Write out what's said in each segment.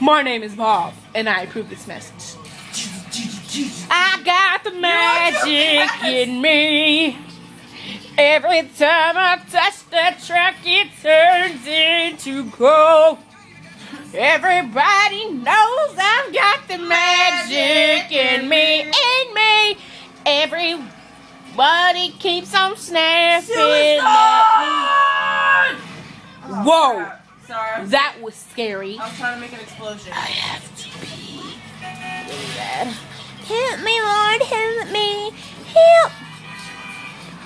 My name is Bob, and I approve this message. I got the magic in me. Every time I touch the track, it turns into gold. Everybody knows I've got the magic in me, in me. Everybody keeps on snapping. Whoa, Sorry. that was scary. I was trying to make an explosion. I have to pee really bad. Help me, Lord, help me. Help.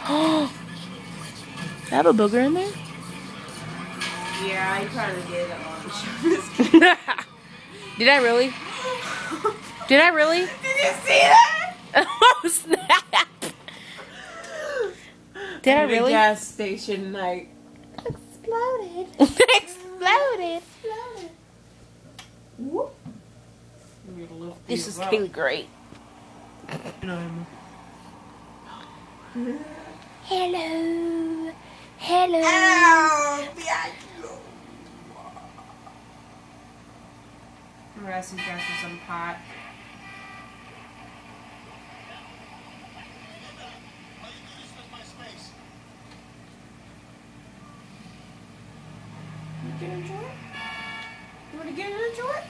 Oh. Have a booger in there? Yeah, I probably did that one. Did I really? Did I really? Did you see that? oh snap! Did I really? gas station, like exploded. Exploded. Exploded. Whoop. I'm gonna lift This is up. really great. Hello. Hello. Ow! I'm gonna ask these guys for some pot. You get into it? You wanna get into it?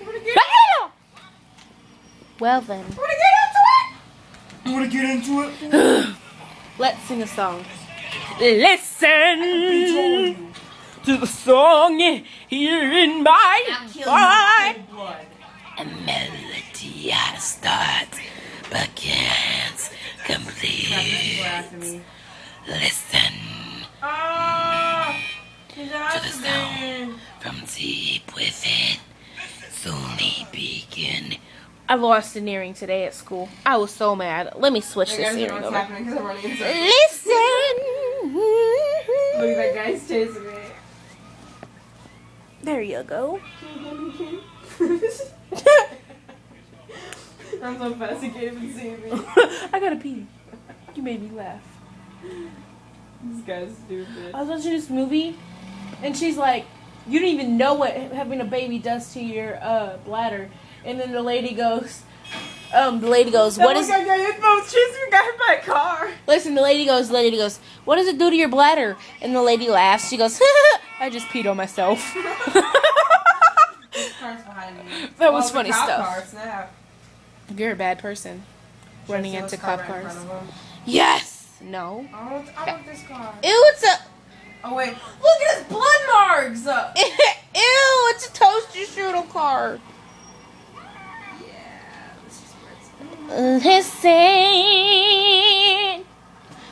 You wanna get, Well then, you wanna get into it? You wanna get into it? let's sing a song. Listen to the song here in my heart. A melody had a start, but can't complete. People after me. Listen Oh! To the after sound me. From deep within. Only begin. I lost an earring today at school. I was so mad. Let me switch I this gotta hear earring what's over. happening because I'm running inside. Listen. Look, that guy's chasing me. There you go. I'm so fast he can't even see me. I gotta pee. You made me laugh. This guy's stupid. I was watching this movie, and she's like, "You don't even know what having a baby does to your uh, bladder." And then the lady goes, "Um, the lady goes, what is?" That guy hit both chasing a guy hit by a car. Listen, the lady goes, the lady goes, "What does it do to your bladder?" And the lady laughs. She goes, "I just peed on myself." Car's behind me. That was Oh, funny stuff. Car, snap. You're a bad person. Running Should I see into what's cop right in cars. front of him? Yes. No. I want, I want this car. Ew, it's a. Oh wait, look at his blood Uh, Ew, it's a toaster strudel car. yeah, this is where it's Listen.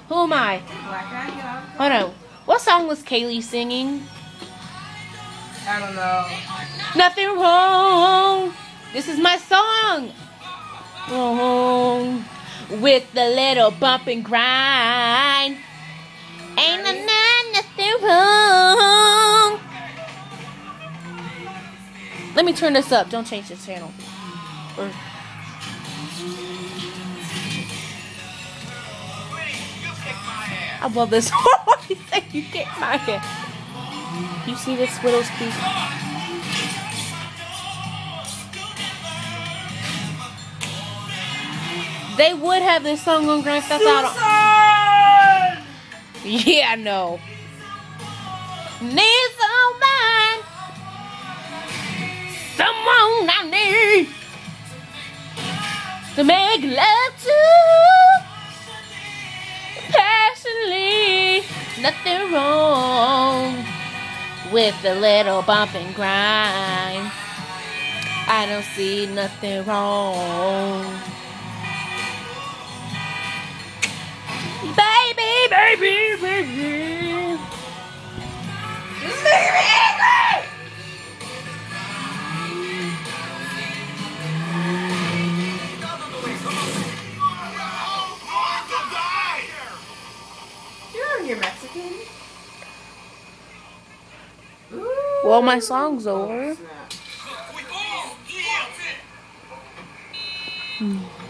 Who am I? Black guy, get out. Hold on. What song was Kaylee singing? I don't know. Nothing wrong. This is my song. Wrong. With the little bump and grind. Ain't no, no- nothing wrong. Let me turn this up. Don't change the channel. Or- I love this. What do you say? You kick my head. You see this widow's peak? They would have this song on Grand Theft Auto. Yeah, I know. Need to make love to passionately. Nothing wrong with the little bump and grind. I don't see nothing wrong. Baby, baby, baby. This You're, you're Mexican? Ooh. Well, my song's over. Snap. We all, yeah.